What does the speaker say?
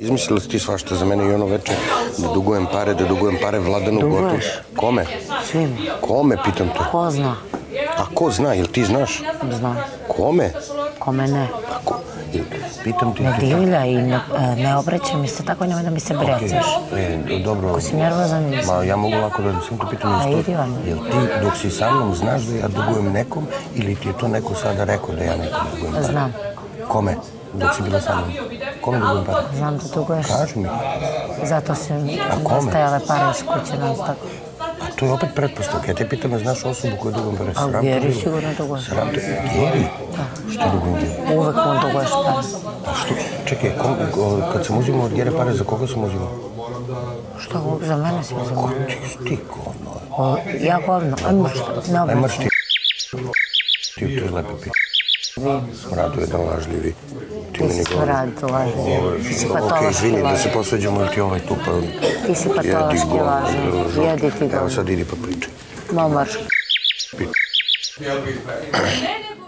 Izmislili ti svašta za mene i ono veče da dugujem pare, da dugujem pare Vladanu Duguješ? Gotu. Kome? Svim. Kome, pitam te? Ko zna? A ko zna, jel ti znaš? Zna. Kome? Kome ne? A ko? Pitam te... Ne ti- divlja i ne, e, ne obraćaj mi se tako, nemoj da mi se brecaš. E, dobro. Ako si nervozan, Ma, ja mogu lako da sam te pitam A, isto. idi van. Jel ti dok si sa mnom znaš da ja dugujem nekom ili ti je to neko sada rekao da ja nekom dugujem? Znam. Kome? Dok si bila sa mnom? Kome dugujem pare? znam da duguješ. Kaži mi. Zato se kome? nestajale pare iz kuće non stop. A to je opet pretpostavka. Ja te pitam, znaš osobu koju dugujem pare? A Sram bilo. sigurno duguješ. Sram te... Vjeri? Što dugujem vjeri? Uvek mu duguješ pare. A što? Čekaj, kom, o, kad sam uzimao od Gere pare, za koga sam uzimao? Što za mene si uzimao? Ti, ti govno. O, Ja govno, aj mrš, ne Aj mrš obraćaj. ti. Ti u toj lepe pi... Smradu jedan lažljivi. Ti si govoriš. smrad, lažni. Ti si Ok, patološki izvini da se posveđamo, ili ti ovaj tu pa... Ti si patološki žuti. Jedi ti Evo govno. sad idi pa pričaj. Ma mrš. Ne, ne,